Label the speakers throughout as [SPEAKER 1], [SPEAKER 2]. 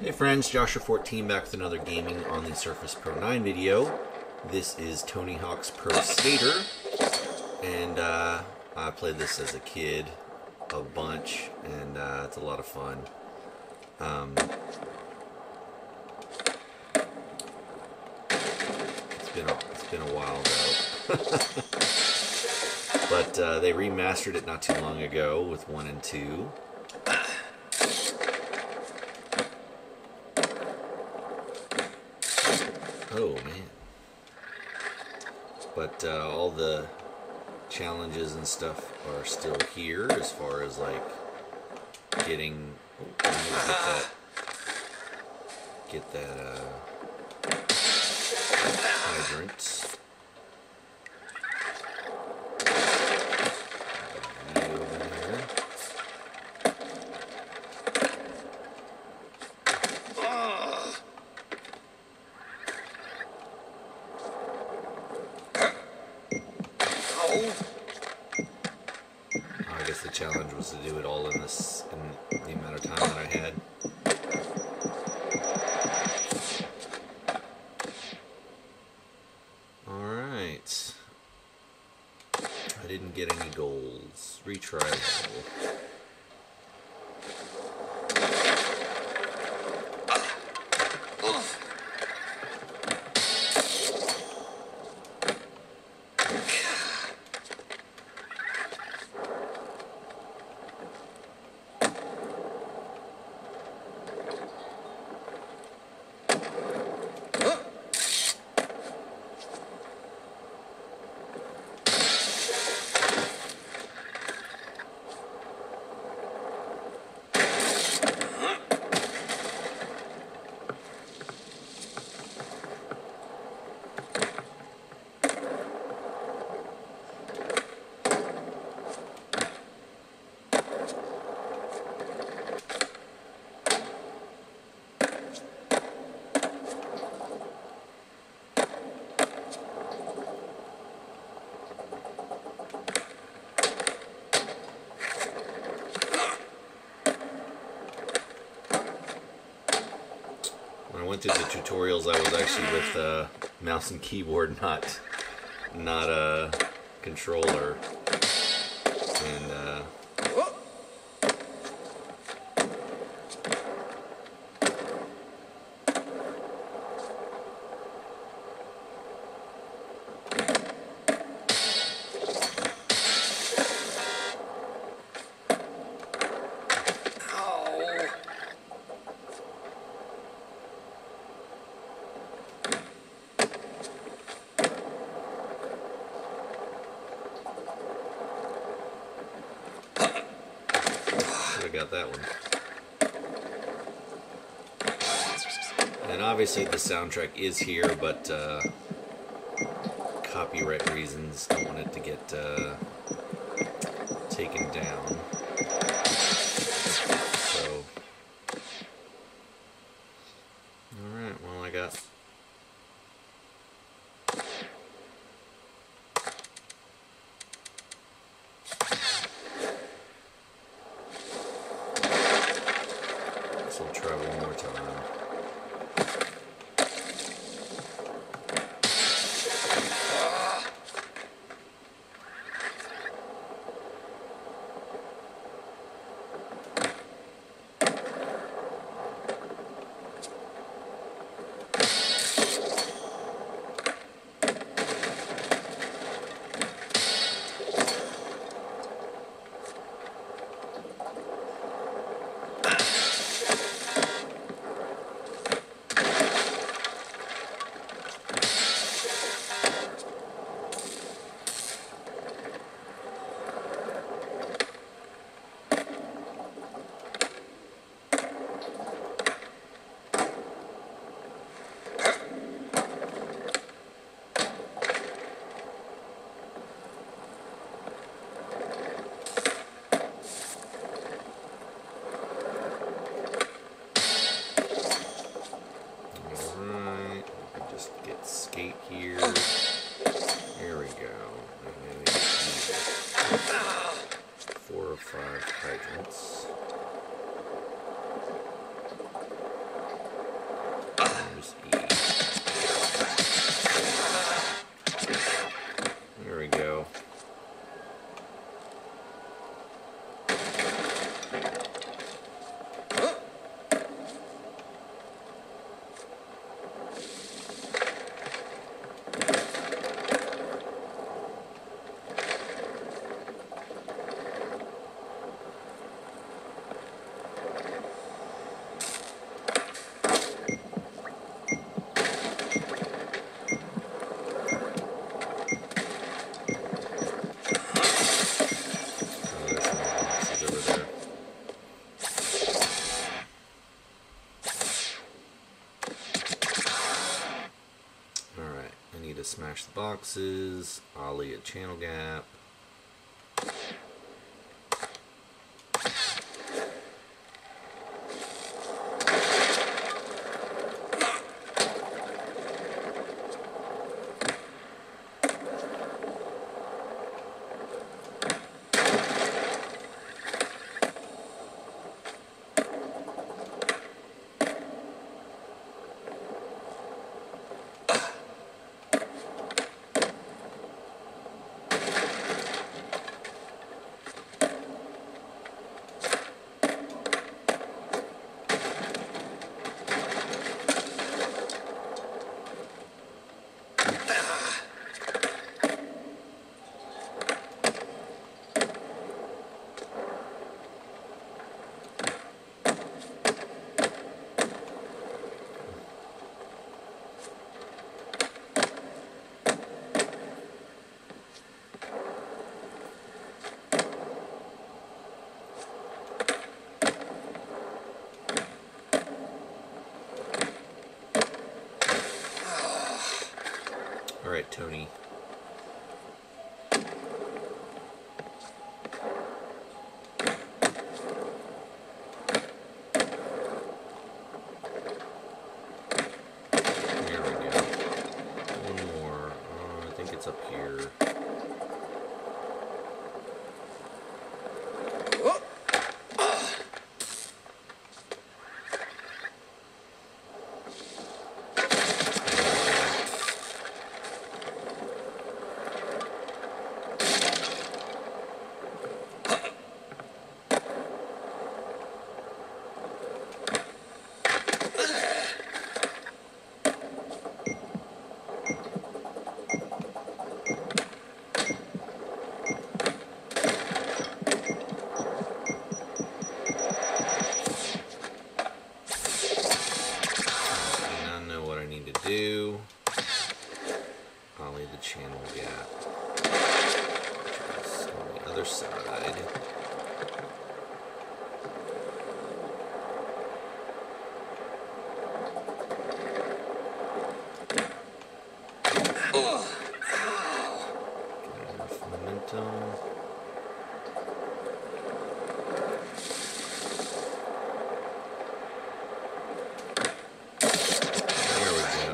[SPEAKER 1] Hey friends, josher14 back with another gaming on the Surface Pro 9 video. This is Tony Hawk's Pro Skater, and uh, I played this as a kid a bunch, and uh, it's a lot of fun. Um, it's been a, it's been a while though. but uh, they remastered it not too long ago with 1 and 2. Oh man. But uh, all the challenges and stuff are still here as far as like getting oh, get that get that uh, hydrant. When I went through the tutorials, I was actually with uh, mouse and keyboard, not not a controller. And got that one. And obviously the soundtrack is here, but uh, copyright reasons don't want it to get uh, taken down. Boxes, ollie a channel gap. Do. Ollie the channel gap. Is on the other side. Get enough momentum. There we go.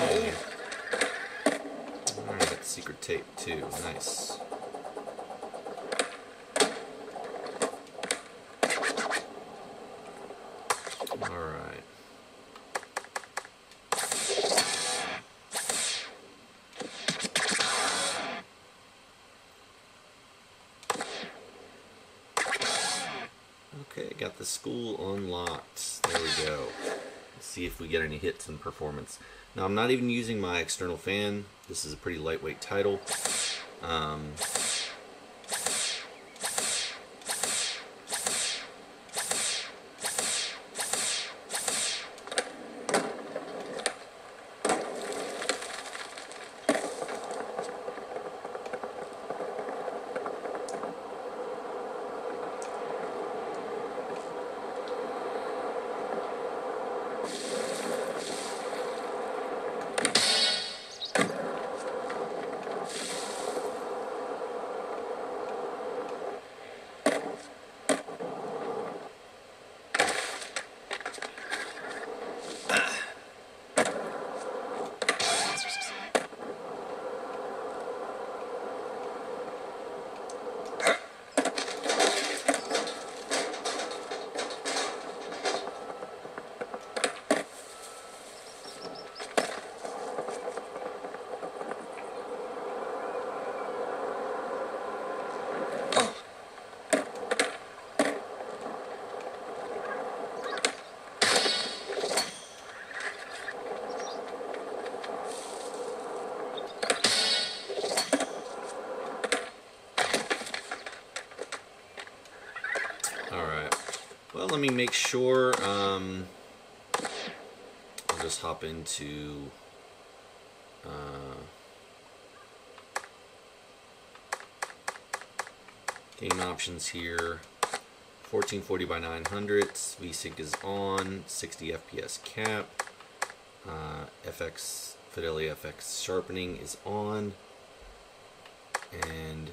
[SPEAKER 1] Oh. I got secret tape too. Nice. Alright. Okay, got the school unlocked. There we go. Let's see if we get any hits in performance. Now, I'm not even using my external fan. This is a pretty lightweight title. Um, let me make sure. Um, I'll just hop into. Uh, game options here. 1440 by 900. VSync is on. 60 FPS cap. Uh, FX Fidelity FX sharpening is on. And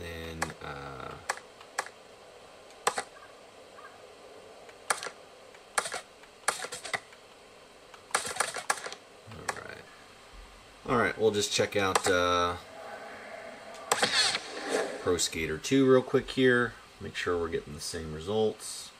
[SPEAKER 1] then uh, all right. We'll just check out uh, Pro Skater 2 real quick here. Make sure we're getting the same results.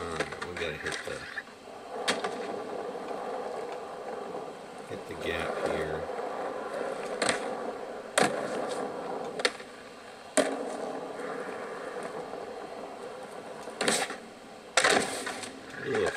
[SPEAKER 1] Alright, we gotta hit the hit the gap here. Ugh.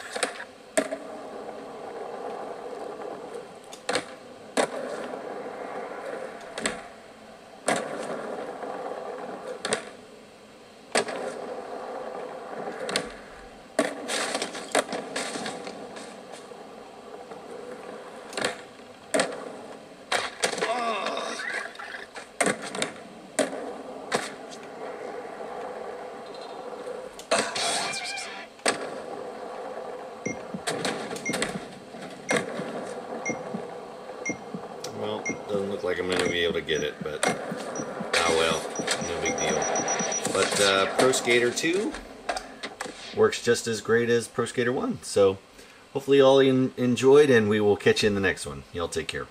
[SPEAKER 1] Well, doesn't look like I'm going to be able to get it, but ah well, no big deal. But uh, Pro Skater 2 works just as great as Pro Skater 1. So hopefully you all enjoyed, and we will catch you in the next one. Y'all take care.